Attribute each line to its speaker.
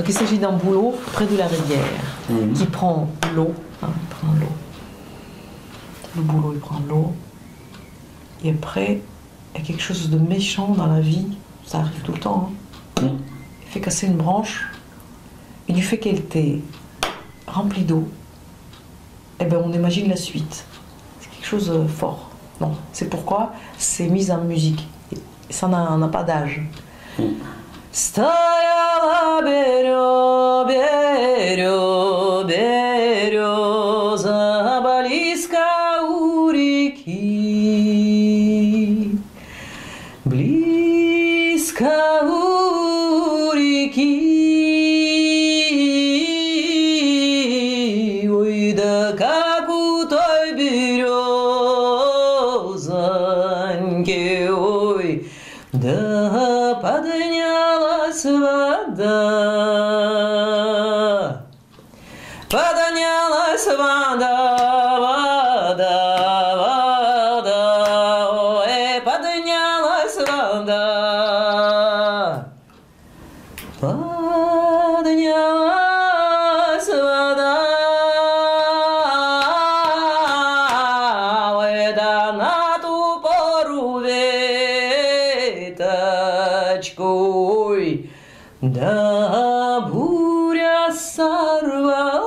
Speaker 1: Donc il s'agit d'un boulot près de la rivière
Speaker 2: mhm.
Speaker 1: qui hein, prend l'eau. Le boulot, il prend l'eau. Et après, il y a quelque chose de méchant dans la vie. Ça arrive tout le temps. Hein.
Speaker 2: Mhm.
Speaker 1: Il fait casser une branche. Et du fait qu'elle était remplie d'eau, eh ben, on imagine la suite. C'est quelque chose de fort. C'est pourquoi c'est mis en musique. Et ça n'a pas d'âge. Mmh. Близко у реки. Близко у реки. Ой, да как у той березоньки, ой, да поднялась вода. Поднялась вода, Поднялась вода, да на ту пору веточку, ой, да буря сорвала